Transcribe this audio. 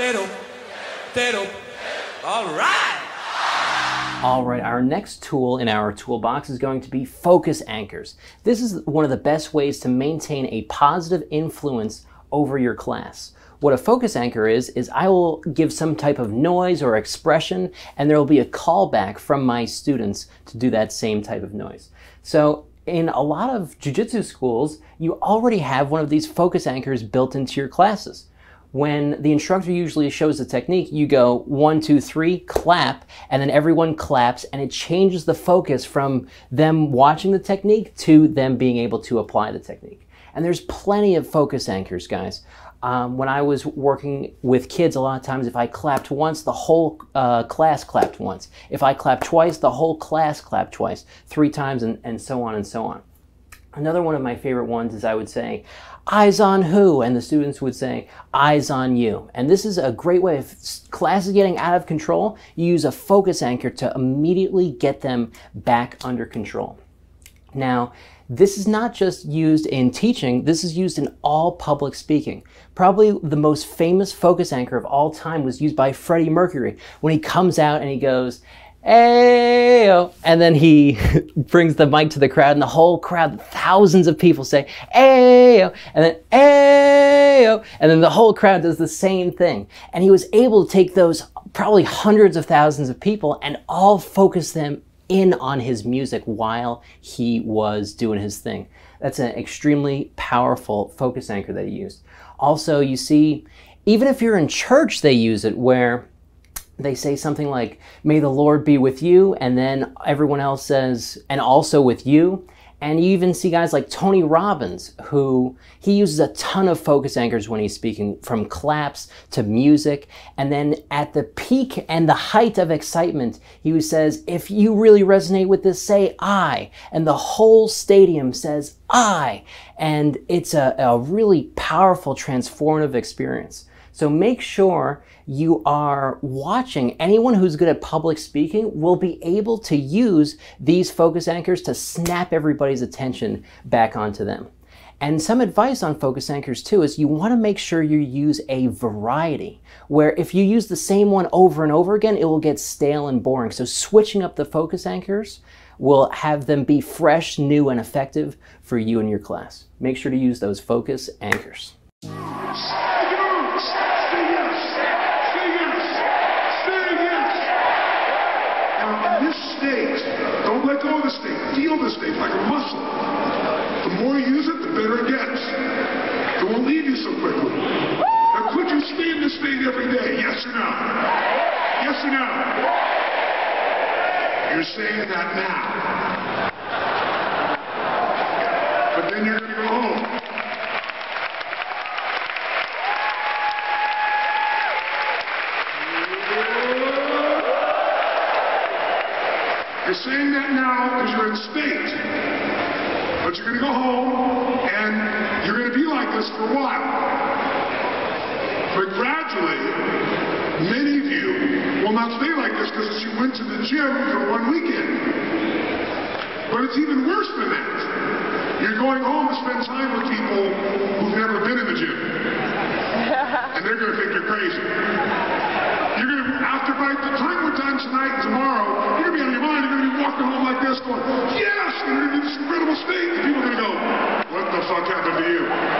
potato. All right. All right, our next tool in our toolbox is going to be focus anchors. This is one of the best ways to maintain a positive influence over your class. What a focus anchor is, is I will give some type of noise or expression, and there will be a callback from my students to do that same type of noise. So in a lot of jujitsu schools, you already have one of these focus anchors built into your classes when the instructor usually shows the technique, you go one, two, three, clap, and then everyone claps, and it changes the focus from them watching the technique to them being able to apply the technique. And there's plenty of focus anchors, guys. Um, when I was working with kids, a lot of times if I clapped once, the whole uh, class clapped once. If I clapped twice, the whole class clapped twice, three times, and, and so on and so on. Another one of my favorite ones is I would say, eyes on who? And the students would say, eyes on you. And this is a great way of class is getting out of control. You use a focus anchor to immediately get them back under control. Now, this is not just used in teaching, this is used in all public speaking. Probably the most famous focus anchor of all time was used by Freddie Mercury when he comes out and he goes, And then he brings the mic to the crowd, and the whole crowd, thousands of people say, Ayo. And then, Ayo. And then the whole crowd does the same thing. And he was able to take those probably hundreds of thousands of people and all focus them in on his music while he was doing his thing. That's an extremely powerful focus anchor that he used. Also, you see, even if you're in church, they use it where they say something like, May the Lord be with you, and then everyone else says, and also with you. And you even see guys like Tony Robbins, who he uses a ton of focus anchors when he's speaking, from claps to music. And then at the peak and the height of excitement, he says, If you really resonate with this, say I. And the whole stadium says I. And it's a, a really powerful, transformative experience. So make sure you are watching. Anyone who's good at public speaking will be able to use these focus anchors to snap everybody's attention back onto them. And some advice on focus anchors too is you want to make sure you use a variety where if you use the same one over and over again, it will get stale and boring. So switching up the focus anchors will have them be fresh, new, and effective for you and your class. Make sure to use those focus anchors. Like a muscle. The more you use it, the better it gets. It won't leave you so quickly. Now, could you stay in this state every day? Yes or no? Yes or no? You're saying that now. But then you're going to go home. You're saying that now because you're in state. But you're going to go home and you're going to be like this for a while. But gradually, many of you will not stay like this because you went to the gym for one weekend. But it's even worse than that. You're going home to spend time with people sarcasm to you.